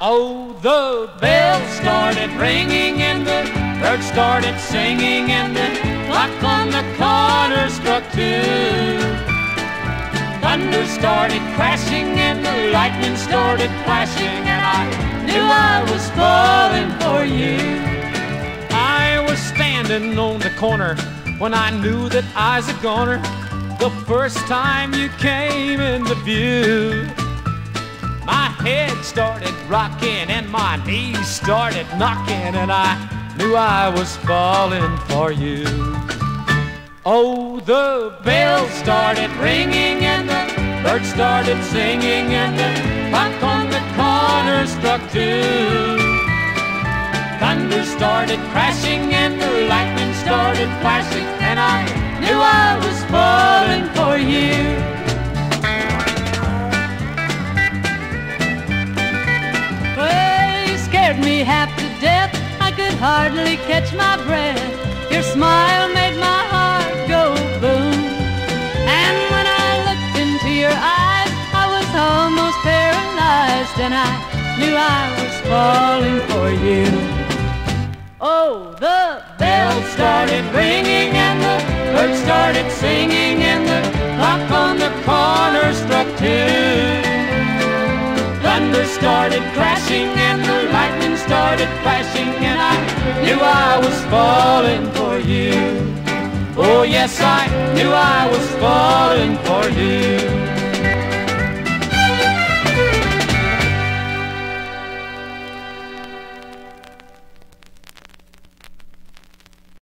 Oh, the bells started ringing and the birds started singing and the clock on the corner struck two. Thunder started crashing and the lightning started flashing and I knew I was falling for you. I was standing on the corner when I knew that I was a goner the first time you came into view. My head started rocking and my knees started knocking, and I knew I was falling for you. Oh, the bells started ringing and the birds started singing, and the clock on the corner struck two. Thunder started crashing and the lightning started flashing, and I scared me half to death. I could hardly catch my breath. Your smile made my heart go boom. And when I looked into your eyes, I was almost paralyzed, and I knew I was falling for you. Oh, the bells started ringing and the birds started singing Thunder started crashing and the lightning started flashing and I knew I was falling for you. Oh yes, I knew I was falling for you.